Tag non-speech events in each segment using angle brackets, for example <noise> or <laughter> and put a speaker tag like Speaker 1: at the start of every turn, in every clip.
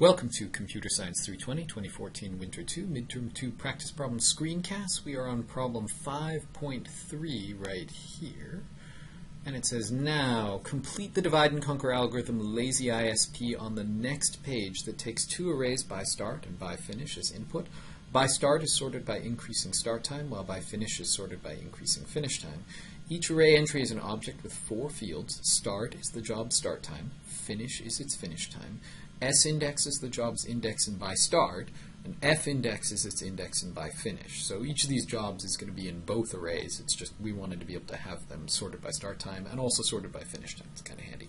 Speaker 1: Welcome to Computer Science 320 2014 Winter 2 Midterm 2 Practice Problem Screencast. We are on problem 5.3 right here. And it says, now complete the divide and conquer algorithm lazy ISP on the next page that takes two arrays by start and by finish as input. By start is sorted by increasing start time, while by finish is sorted by increasing finish time. Each array entry is an object with four fields. Start is the job start time, finish is its finish time, S index is the job's index and by start, and F index is its index and by finish. So each of these jobs is going to be in both arrays. It's just we wanted to be able to have them sorted by start time and also sorted by finish time. It's kind of handy.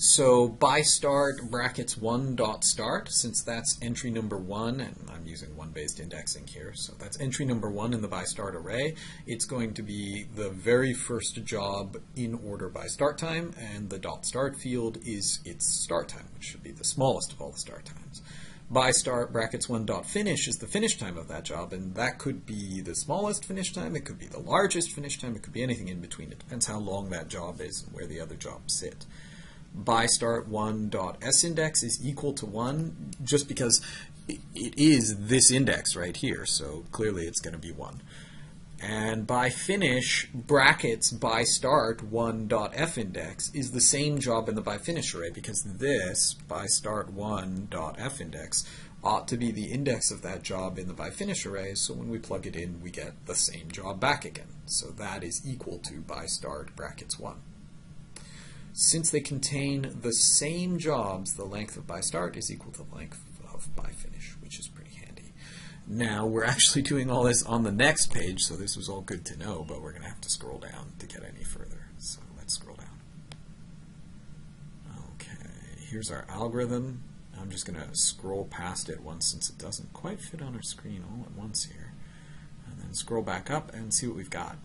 Speaker 1: So by start brackets 1 dot start, since that's entry number 1, and I'm using 1 based indexing here, so that's entry number 1 in the by start array, it's going to be the very first job in order by start time, and the dot start field is its start time, which should be the smallest of all the start times. By start brackets 1 dot finish is the finish time of that job, and that could be the smallest finish time, it could be the largest finish time, it could be anything in between. It depends how long that job is and where the other jobs sit by start one dot s index is equal to one just because it is this index right here. So clearly it's going to be one. And by finish brackets by start one dot f index is the same job in the by finish array because this by start one dot f index ought to be the index of that job in the by finish array. So when we plug it in we get the same job back again. So that is equal to by start brackets one since they contain the same jobs, the length of by start is equal to the length of by finish, which is pretty handy. Now, we're <laughs> actually doing all this on the next page, so this was all good to know, but we're going to have to scroll down to get any further. So let's scroll down. Okay, here's our algorithm. I'm just going to scroll past it once since it doesn't quite fit on our screen all at once here. And then scroll back up and see what we've got.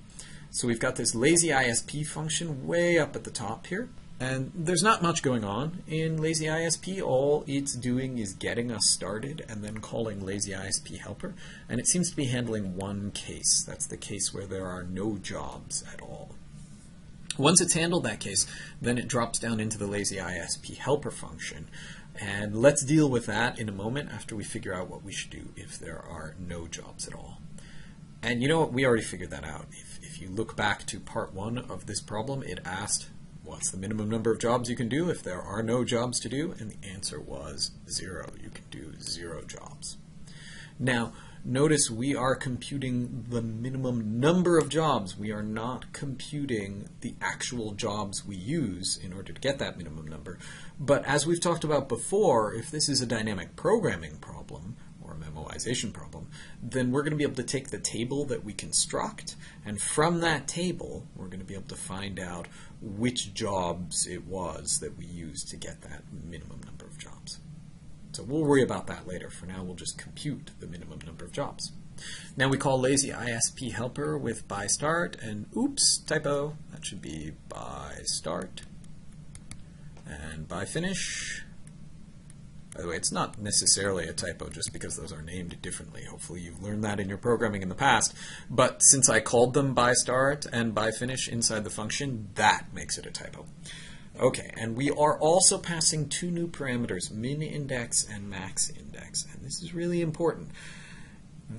Speaker 1: So we've got this lazy ISP function way up at the top here. And there's not much going on in lazy ISP. All it's doing is getting us started and then calling lazy ISP helper. And it seems to be handling one case. That's the case where there are no jobs at all. Once it's handled that case, then it drops down into the lazy ISP helper function. And let's deal with that in a moment after we figure out what we should do if there are no jobs at all. And you know what? We already figured that out. If, if you look back to part one of this problem, it asked what's the minimum number of jobs you can do if there are no jobs to do? And the answer was zero. You can do zero jobs. Now, notice we are computing the minimum number of jobs. We are not computing the actual jobs we use in order to get that minimum number. But as we've talked about before, if this is a dynamic programming problem, problem, then we're going to be able to take the table that we construct, and from that table, we're going to be able to find out which jobs it was that we used to get that minimum number of jobs. So we'll worry about that later. For now, we'll just compute the minimum number of jobs. Now we call lazy ISP helper with by start, and oops, typo, that should be by start. And by finish, by the way, it's not necessarily a typo just because those are named differently. Hopefully you've learned that in your programming in the past. But since I called them by start and by finish inside the function, that makes it a typo. Okay, and we are also passing two new parameters, min index and max index. And this is really important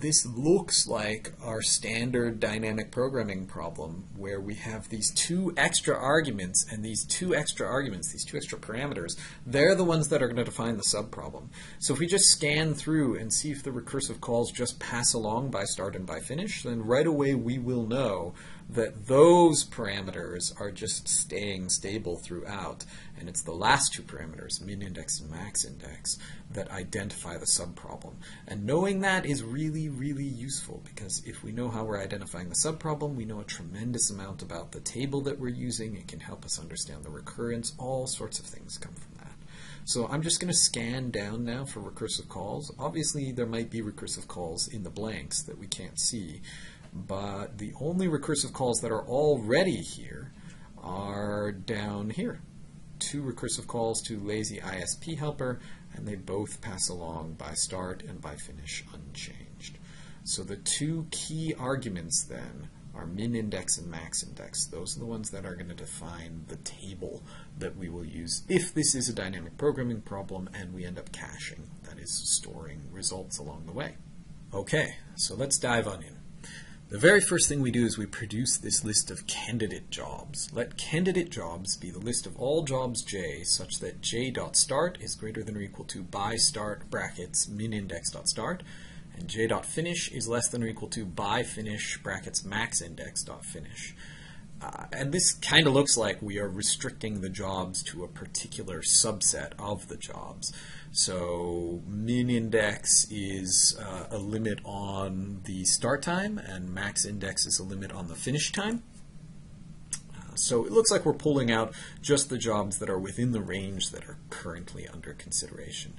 Speaker 1: this looks like our standard dynamic programming problem where we have these two extra arguments and these two extra arguments, these two extra parameters, they're the ones that are going to define the subproblem. So if we just scan through and see if the recursive calls just pass along by start and by finish, then right away we will know that those parameters are just staying stable throughout. And it's the last two parameters, min index and max index, that identify the subproblem. And knowing that is really, really useful because if we know how we're identifying the subproblem, we know a tremendous amount about the table that we're using. It can help us understand the recurrence. All sorts of things come from that. So I'm just going to scan down now for recursive calls. Obviously, there might be recursive calls in the blanks that we can't see. But the only recursive calls that are already here are down here. Two recursive calls to lazy ISP helper, and they both pass along by start and by finish unchanged. So the two key arguments then are min index and max index. Those are the ones that are going to define the table that we will use if this is a dynamic programming problem and we end up caching, that is, storing results along the way. Okay, so let's dive on in. The very first thing we do is we produce this list of candidate jobs. Let candidate jobs be the list of all jobs j such that j.start is greater than or equal to by start brackets min index.start and j.finish is less than or equal to by finish brackets max index.finish. Uh, and this kind of looks like we are restricting the jobs to a particular subset of the jobs. So min index is uh, a limit on the start time, and max index is a limit on the finish time. Uh, so it looks like we're pulling out just the jobs that are within the range that are currently under consideration.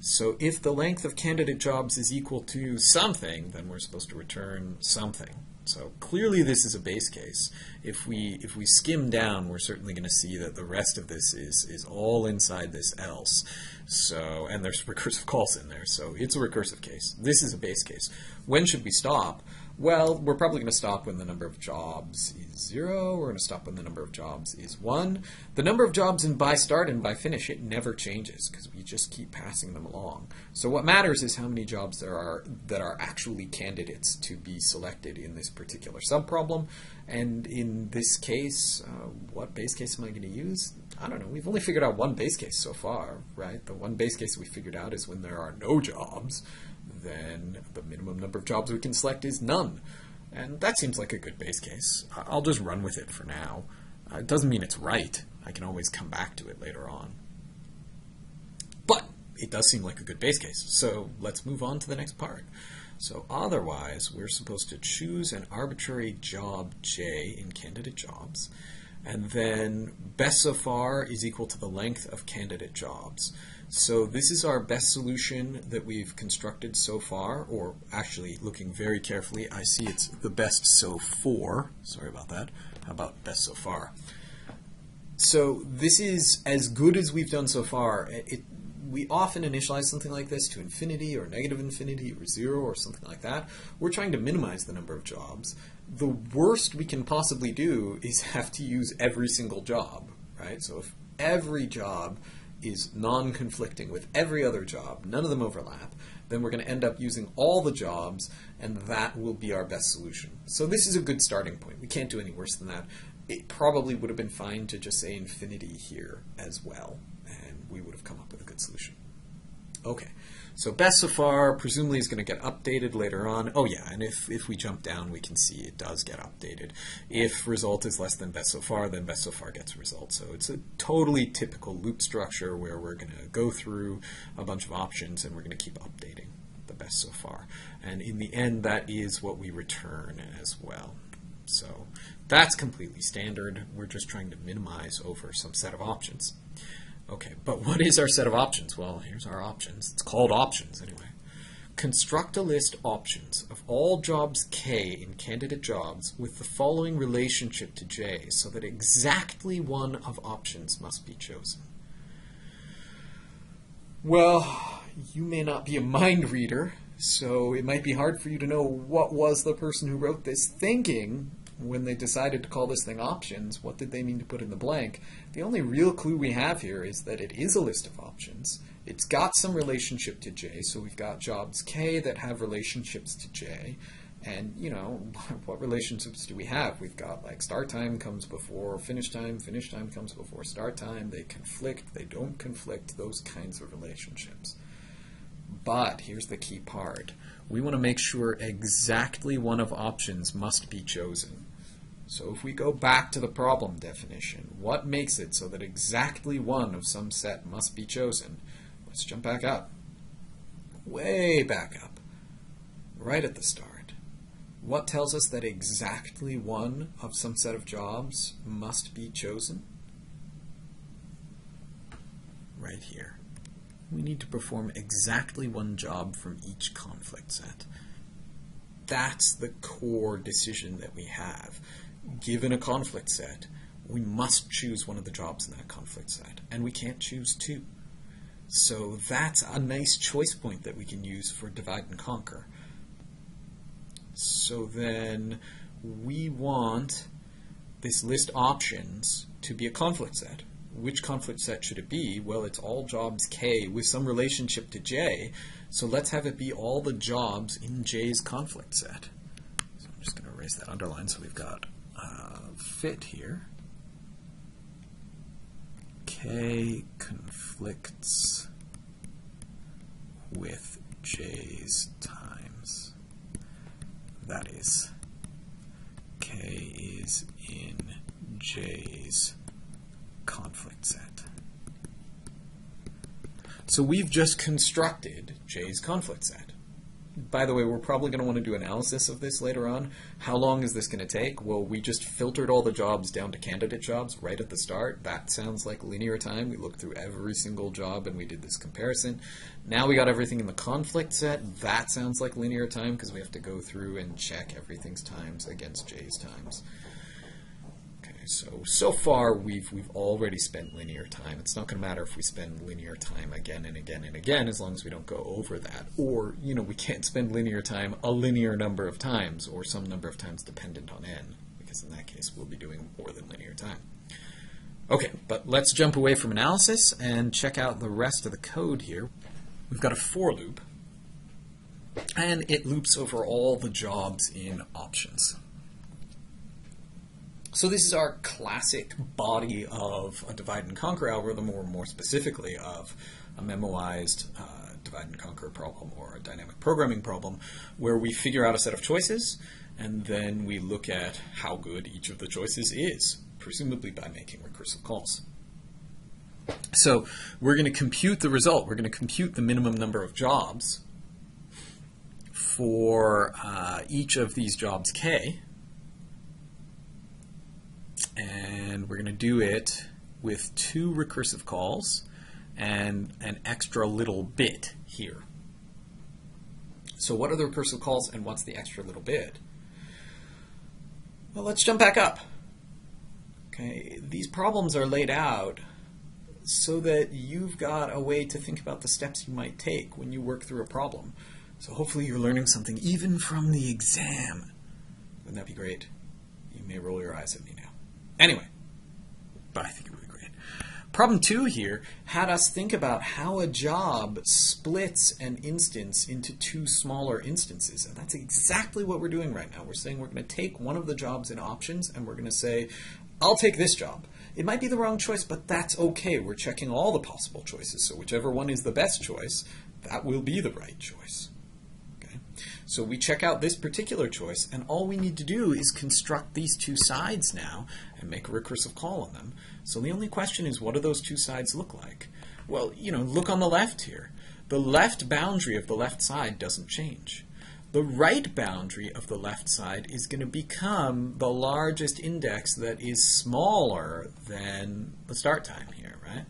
Speaker 1: So if the length of candidate jobs is equal to something, then we're supposed to return something. So clearly this is a base case. If we if we skim down, we're certainly going to see that the rest of this is is all inside this else. So and there's <laughs> recursive calls in there. So it's a recursive case. This is a base case. When should we stop? Well, we're probably going to stop when the number of jobs is zero. We're going to stop when the number of jobs is one. The number of jobs in by start and by finish, it never changes because we just keep passing them along. So what matters is how many jobs there are that are actually candidates to be selected in this particular subproblem. And in this case, uh, what base case am I going to use? I don't know. We've only figured out one base case so far, right? The one base case we figured out is when there are no jobs then the minimum number of jobs we can select is none. And that seems like a good base case. I'll just run with it for now. Uh, it doesn't mean it's right. I can always come back to it later on. But it does seem like a good base case. So let's move on to the next part. So otherwise, we're supposed to choose an arbitrary job j in candidate jobs, and then best so far is equal to the length of candidate jobs. So this is our best solution that we've constructed so far, or actually looking very carefully, I see it's the best so far. Sorry about that. How about best so far? So this is as good as we've done so far. It, we often initialize something like this to infinity or negative infinity or zero or something like that. We're trying to minimize the number of jobs. The worst we can possibly do is <laughs> have to use every single job, right? So if every job is non-conflicting with every other job, none of them overlap, then we're going to end up using all the jobs, and that will be our best solution. So this is a good starting point. We can't do any worse than that. It probably would have been fine to just say infinity here as well, and we would have come up with a good solution. Okay, so best so far presumably is going to get updated later on. Oh yeah, and if, if we jump down, we can see it does get updated. If result is less than best so far, then best so far gets result. So it's a totally typical loop structure where we're going to go through a bunch of options and we're going to keep updating the best so far. And in the end, that is what we return as well. So that's completely standard. We're just trying to minimize over some set of options. Okay, but what is our set of options? Well, here's our options. It's called options anyway. Construct a list options of all jobs K in candidate jobs with the following relationship to J so that exactly one of options must be chosen. Well, you may not be a mind reader, so it might be hard for you to know what was the person who wrote this thinking when they decided to call this thing options, what did they mean to put in the blank? The only real clue we have here is that it is a list of options. It's got some relationship to J, so we've got jobs K that have relationships to J. And, you know, <laughs> what relationships do we have? We've got like start time comes before finish time, finish time comes before start time. They conflict, they don't conflict, those kinds of relationships. But here's the key part. We want to make sure exactly one of options must be chosen. So if we go back to the problem definition, what makes it so that exactly one of some set must be chosen? Let's jump back up. Way back up. Right at the start. What tells us that exactly one of some set of jobs must be chosen? Right here. We need to perform exactly one job from each conflict set. That's the core decision that we have given a conflict set, we must choose one of the jobs in that conflict set, and we can't choose two. So that's a nice choice point that we can use for divide and conquer. So then we want this list options to be a conflict set. Which conflict set should it be? Well, it's all jobs K with some relationship to J. So let's have it be all the jobs in J's conflict set. So I'm just going to erase that underline so we've got uh, fit here. K conflicts with J's times. That is, K is in J's conflict set. So we've just constructed J's conflict set. By the way, we're probably going to want to do analysis of this later on. How long is this going to take? Well, we just filtered all the jobs down to candidate jobs right at the start. That sounds like linear time. We looked through every single job and we did this comparison. Now we got everything in the conflict set. That sounds like linear time because we have to go through and check everything's times against J's times. So, so far we've, we've already spent linear time. It's not going to matter if we spend linear time again and again and again as long as we don't go over that. Or, you know, we can't spend linear time a linear number of times or some number of times dependent on n, because in that case we'll be doing more than linear time. Okay, but let's jump away from analysis and check out the rest of the code here. We've got a for loop, and it loops over all the jobs in options. So this is our classic body of a divide and conquer algorithm, or more specifically of a memoized uh, divide and conquer problem or a dynamic programming problem, where we figure out a set of choices and then we look at how good each of the choices is, presumably by making recursive calls. So we're going to compute the result. We're going to compute the minimum number of jobs for uh, each of these jobs k, and we're going to do it with two recursive calls and an extra little bit here. So what are the recursive calls and what's the extra little bit? Well, let's jump back up. Okay, these problems are laid out so that you've got a way to think about the steps you might take when you work through a problem. So hopefully you're learning something even from the exam. Wouldn't that be great? You may roll your eyes at me now. Anyway, but I think it would be great. Problem two here had us think about how a job splits an instance into two smaller instances. And that's exactly what we're doing right now. We're saying we're going to take one of the jobs in options and we're going to say, I'll take this job. It might be the wrong choice, but that's okay. We're checking all the possible choices. So whichever one is the best choice, that will be the right choice. So we check out this particular choice, and all we need to do is construct these two sides now and make a recursive call on them. So the only question is, what do those two sides look like? Well, you know, look on the left here. The left boundary of the left side doesn't change. The right boundary of the left side is going to become the largest index that is smaller than the start time here, right?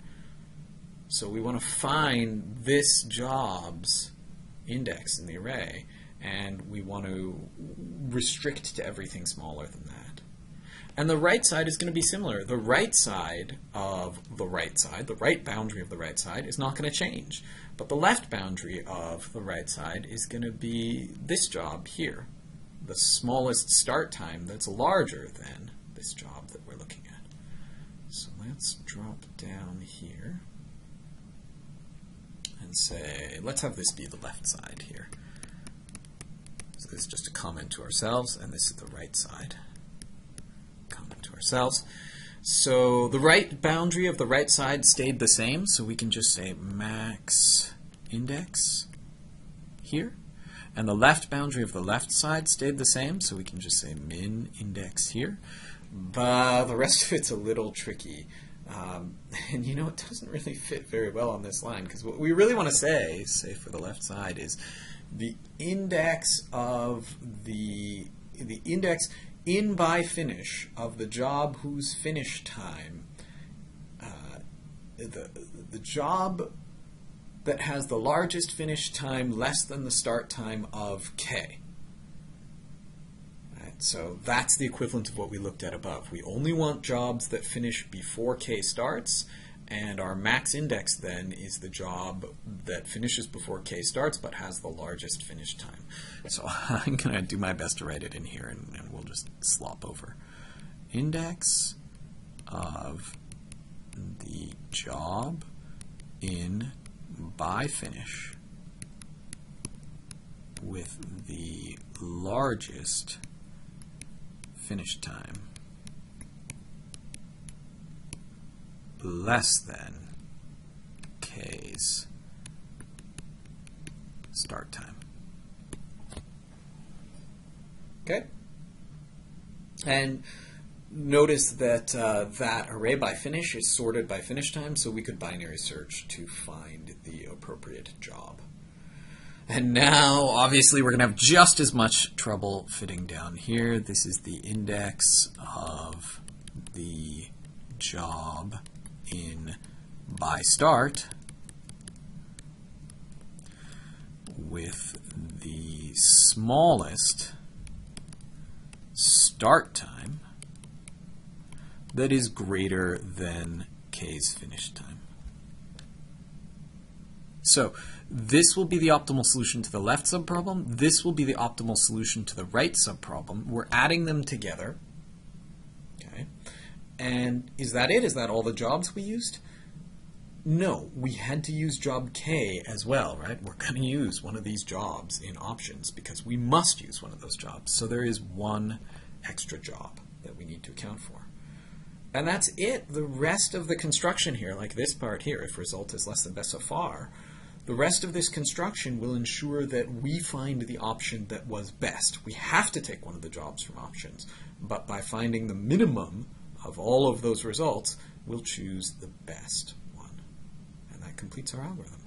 Speaker 1: So we want to find this job's index in the array and we want to restrict to everything smaller than that. And the right side is going to be similar. The right side of the right side, the right boundary of the right side, is not going to change. But the left boundary of the right side is going to be this job here, the smallest start time that's larger than this job that we're looking at. So let's drop down here and say, let's have this be the left side here. This is just a comment to ourselves, and this is the right side. Comment to ourselves. So the right boundary of the right side stayed the same, so we can just say max index here. And the left boundary of the left side stayed the same, so we can just say min index here. But the rest <laughs> of it's a little tricky. Um, <laughs> and you know, it doesn't really fit very well on this line, because what we really want to say, say for the left side, is the index of the the index in by finish of the job whose finish time uh, the the job that has the largest finish time less than the start time of k. Right, so that's the equivalent of what we looked at above. We only want jobs that finish before k starts And our max index then is the job that finishes before k starts but has the largest finish time. So <laughs> I'm going to do my best to write it in here and, and we'll just slop over. Index of the job in by finish with the largest finish time less than k's start time. Okay? And notice that uh, that array by finish is sorted by finish time, so we could binary search to find the appropriate job. And now, obviously, we're going to have just as much trouble fitting down here. This is the index of the job in by start with the smallest start time that is greater than k's finish time. So this will be the optimal solution to the left subproblem. This will be the optimal solution to the right subproblem. We're adding them together. And is that it? Is that all the jobs we used? No, we had to use job K as well, right? We're going to use one of these jobs in options because we must use one of those jobs. So there is one extra job that we need to account for. And that's it. The rest of the construction here, like this part here, if result is less than best so far, the rest of this construction will ensure that we find the option that was best. We have to take one of the jobs from options, but by finding the minimum of all of those results, we'll choose the best one. And that completes our algorithm.